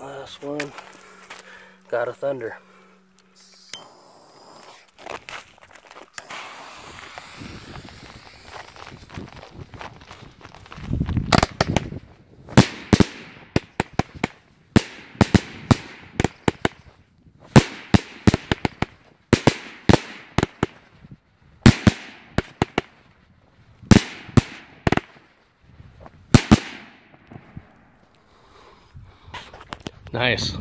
Last one. Got a thunder. Nice.